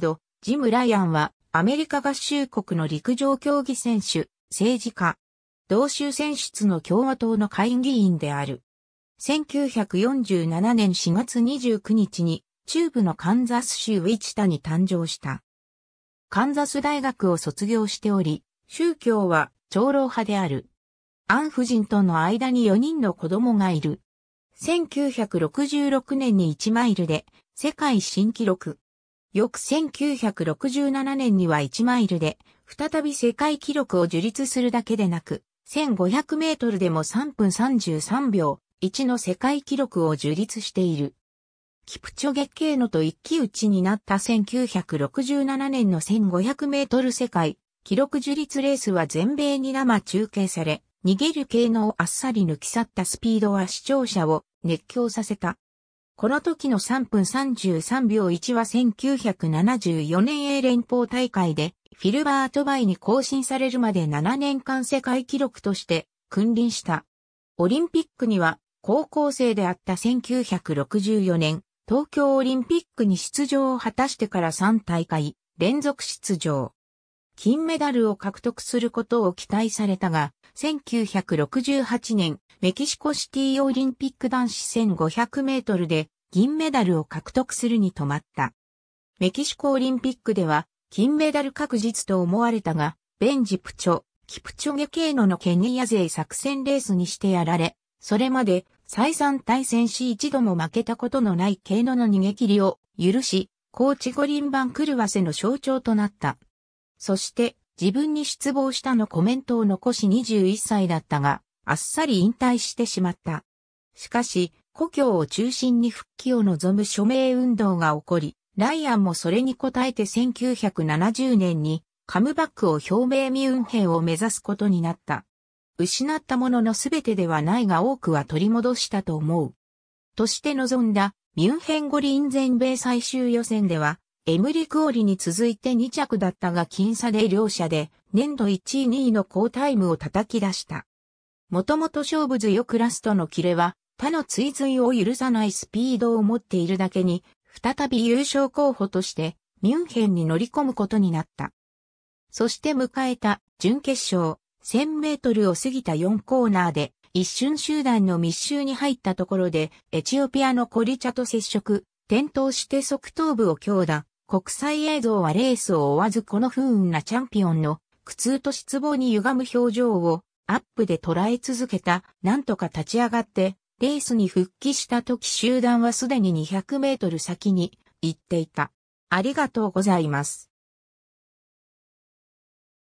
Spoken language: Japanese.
ド、ジム・ライアンはアメリカ合衆国の陸上競技選手、政治家、同州選出の共和党の会議員である。1947年4月29日に中部のカンザス州ウィチタに誕生した。カンザス大学を卒業しており、宗教は長老派である。アン夫人との間に4人の子供がいる。1966年に1マイルで世界新記録。翌1967年には1マイルで再び世界記録を樹立するだけでなく、1500メートルでも3分33秒1の世界記録を樹立している。キプチョゲ系のと一騎打ちになった1967年の1500メートル世界記録樹立レースは全米に生中継され、逃げる系のをあっさり抜き去ったスピードは視聴者を熱狂させた。この時の3分33秒1は1974年 A 連邦大会でフィルバートバイに更新されるまで7年間世界記録として君臨した。オリンピックには高校生であった1964年東京オリンピックに出場を果たしてから3大会連続出場。金メダルを獲得することを期待されたが、1968年メキシコシティオリンピック男子1500メートルで銀メダルを獲得するに止まった。メキシコオリンピックでは金メダル確実と思われたが、ベンジプチョ、キプチョゲケーノのケニア勢作戦レースにしてやられ、それまで再三対戦し一度も負けたことのないケーノの逃げ切りを許し、コーチ五輪番狂わせの象徴となった。そして自分に失望したのコメントを残し21歳だったが、あっさり引退してしまった。しかし、故郷を中心に復帰を望む署名運動が起こり、ライアンもそれに応えて1970年にカムバックを表明ミュンヘンを目指すことになった。失ったもののすべてではないが多くは取り戻したと思う。として臨んだミュンヘン五輪全米最終予選ではエムリクオリに続いて2着だったが僅差で両者で年度1位2位の好タイムを叩き出した。もともと勝負強クラスとのキレは他の追随を許さないスピードを持っているだけに再び優勝候補としてミュンヘンに乗り込むことになった。そして迎えた準決勝。1000メートルを過ぎた4コーナーで一瞬集団の密集に入ったところでエチオピアのコリチャと接触、転倒して側頭部を強打、国際映像はレースを追わずこの不運なチャンピオンの苦痛と失望に歪む表情をアップで捉え続けた、なんとか立ち上がって、レースに復帰した時集団はすでに200メートル先に行っていた。ありがとうございます。